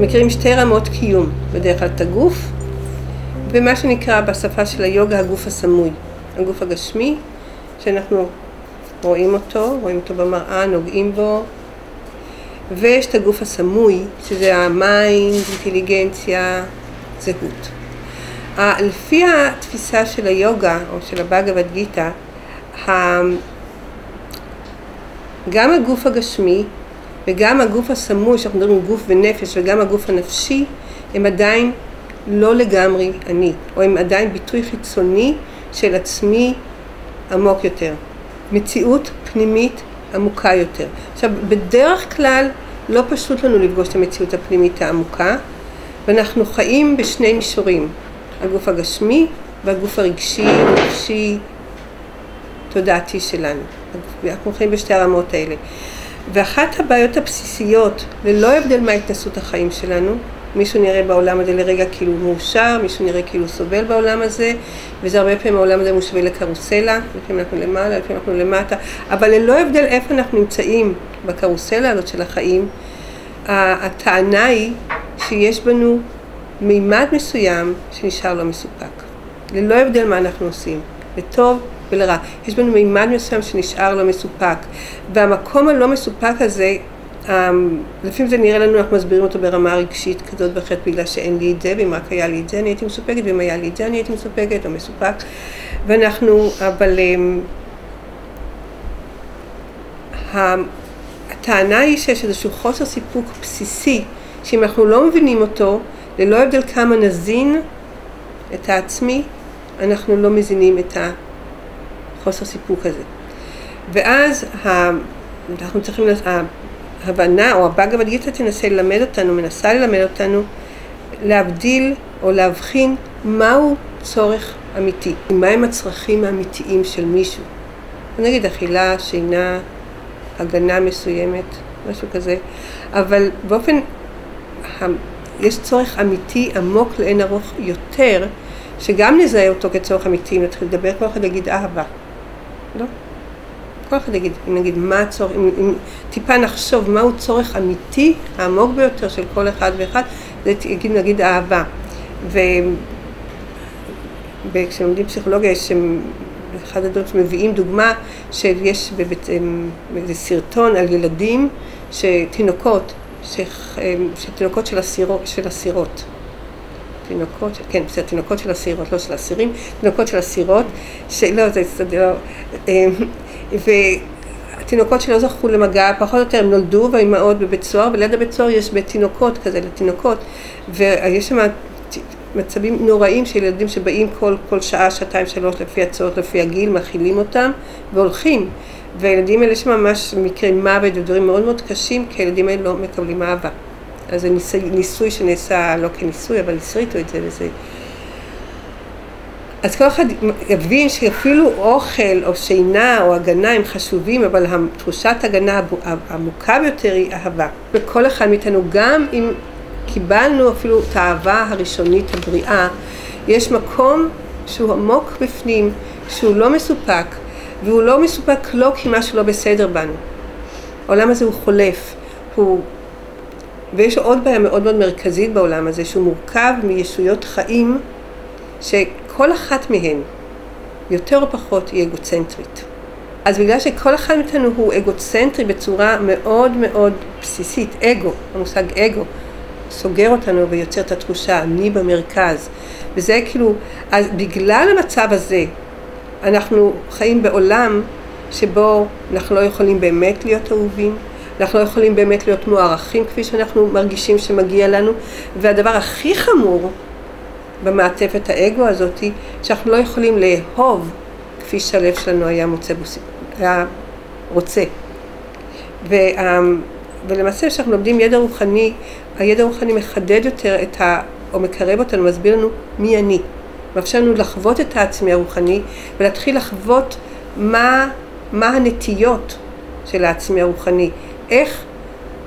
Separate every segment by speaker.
Speaker 1: אנחנו מכירים שתי רמות קיום, בדרך כלל את הגוף, ומה שנקרא בשפה של היוגה הגוף הסמוי, הגוף הגשמי, שאנחנו רואים אותו, רואים אותו במראה, נוגעים בו, ויש את הגוף הסמוי, שזה ה mind, אינטליגנציה, זהות. לפי התפיסה של היוגה, או של הבהגווד גיתא, גם הגוף הגשמי וגם הגוף הסמוי, שאנחנו מדברים על גוף ונפש, וגם הגוף הנפשי, הם עדיין לא לגמרי אני, או הם עדיין ביטוי חיצוני של עצמי עמוק יותר. מציאות פנימית עמוקה יותר. עכשיו, בדרך כלל לא פשוט לנו לפגוש את המציאות הפנימית העמוקה, ואנחנו חיים בשני מישורים, הגוף הגשמי והגוף הרגשי, הנפשי, תודעתי שלנו. אנחנו חיים בשתי הרמות האלה. ואחת הבעיות הבסיסיות, ללא הבדל מהתנסות החיים שלנו, מישהו נראה בעולם הזה לרגע כאילו מאושר, מישהו נראה כאילו סובל בעולם הזה, וזה הרבה פעמים העולם הזה מושווה לקרוסלה, לפעמים אנחנו למעלה, לפעמים אנחנו למטה, אבל ללא הבדל איפה אנחנו נמצאים בקרוסלה הזאת של החיים, הטענה היא שיש בנו מימד מסוים שנשאר לא מסופק. ללא הבדל מה אנחנו עושים, לטוב ולרע. יש בנו מימד מסוים שנשאר לא מסופק. והמקום הלא מסופק הזה, אמ, לפעמים זה נראה לנו, אנחנו מסבירים אותו ברמה רגשית כזאת ואחרת בגלל שאין לי את זה, ואם רק היה לי את זה אני הייתי מסופקת, ואם היה לי את זה אני הייתי מסופקת או מסופק. ואנחנו, אבל אמ, הטענה היא שיש איזשהו חוסר סיפוק בסיסי, שאם אנחנו לא מבינים אותו, ללא הבדל כמה נזין את העצמי, אנחנו לא מזינים את החוסר סיפוק הזה. ואז אנחנו צריכים, ההבנה או הבאגבד גיתא תנסה ללמד אותנו, מנסה ללמד אותנו, להבדיל או להבחין מהו צורך אמיתי, מהם הצרכים האמיתיים של מישהו. נגיד אכילה, שינה, הגנה מסוימת, משהו כזה, אבל באופן, יש צורך אמיתי עמוק לאין ארוך יותר, שגם נזהה אותו כצורך אמיתי, אם נתחיל לדבר, כל אחד יגיד אהבה. לא? כל אחד יגיד, אם נגיד מה הצורך, אם, אם טיפה נחשוב מהו צורך אמיתי, העמוק ביותר של כל אחד ואחד, זה יגיד נגיד אהבה. וכשלומדים פסיכולוגיה יש אחד הדברים שמביאים דוגמה שיש איזה סרטון על ילדים, שתינוקות, שתינוקות של, אסירות, של אסירות. תינוקות, כן, בסדר, תינוקות של אסירות, לא של אסירים, תינוקות של אסירות, שלא, זה לא, והתינוקות שלא זכו למגע, פחות או יותר הם נולדו והאימהות בבית סוהר, וליד הבית סוהר יש בית תינוקות כזה לתינוקות, ויש שם מצבים נוראים של ילדים שבאים כל, כל שעה, שעתיים, שלוש, לפי הצורך, לפי הגיל, מכילים אותם והולכים. והילדים האלה שממש מקרי מוות ודברים מאוד מאוד קשים, כי הילדים האלה לא מקבלים אהבה. אז זה ניסוי, ניסוי שנעשה, לא כניסוי, אבל הסריטו את זה וזה. אז כל אחד יבין שאפילו אוכל או שינה או הגנה הם חשובים, אבל תחושת הגנה העמוקה ביותר היא אהבה. וכל אחד מאיתנו, גם אם קיבלנו אפילו את האהבה הראשונית הבריאה, יש מקום שהוא עמוק בפנים, שהוא לא מסופק, והוא לא מסופק לא כי משהו לא בסדר בנו. העולם הזה הוא חולף, הוא... ויש עוד בעיה מאוד מאוד מרכזית בעולם הזה, שהוא מורכב מישויות חיים, שכל אחת מהן, יותר או פחות, היא אגוצנטרית. אז בגלל שכל אחד מאיתנו הוא אגוצנטרי בצורה מאוד מאוד בסיסית, אגו, המושג אגו, סוגר אותנו ויוצר את התחושה, אני במרכז. וזה כאילו, אז בגלל המצב הזה, אנחנו חיים בעולם שבו אנחנו לא יכולים באמת להיות אהובים, אנחנו לא יכולים באמת להיות מוערכים כפי שאנחנו מרגישים שמגיע לנו, והדבר הכי חמור במעטפת האגו הזאת, שאנחנו לא יכולים לאהוב כפי שהלב שלנו היה, מוצא, היה רוצה. וה, ולמעשה כשאנחנו לומדים ידע רוחני, הידע הרוחני מחדד יותר את ה... או מקרב אותנו, מסביר לנו מי אני. מאפשר לנו לחוות את העצמי הרוחני ולהתחיל לחוות מה, מה הנטיות של העצמי הרוחני. איך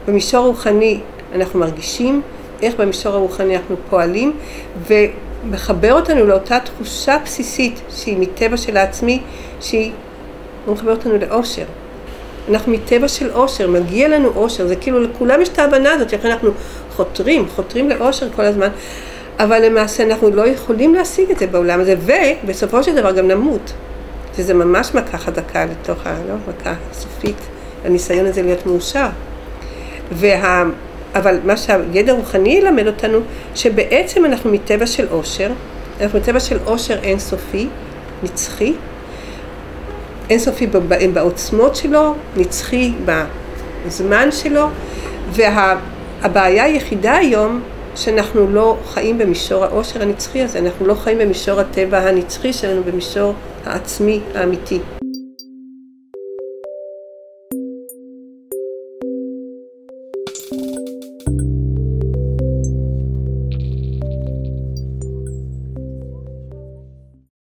Speaker 1: במישור הרוחני אנחנו מרגישים, איך במישור הרוחני אנחנו פועלים, ומחבר אותנו לאותה תחושה בסיסית שהיא מטבע של העצמי, שהיא מחבר אותנו לאושר. אנחנו מטבע של אושר, מגיע לנו אושר, זה כאילו לכולם יש את ההבנה הזאת, איך אנחנו חותרים, חותרים לאושר כל הזמן, אבל למעשה אנחנו לא יכולים להשיג את זה בעולם הזה, ובסופו של דבר גם נמות. שזה ממש מכה חזקה לתוך ה... לא, מכה סופית, הניסיון הזה להיות מאושר. וה... אבל מה שהידע הרוחני ילמד אותנו, שבעצם אנחנו מטבע של עושר, אנחנו מטבע של עושר אינסופי, נצחי, אינסופי בעוצמות שלו, נצחי בזמן שלו, והבעיה היחידה היום, שאנחנו לא חיים במישור העושר הנצחי הזה, אנחנו לא חיים במישור הטבע הנצחי שלנו, במישור העצמי האמיתי.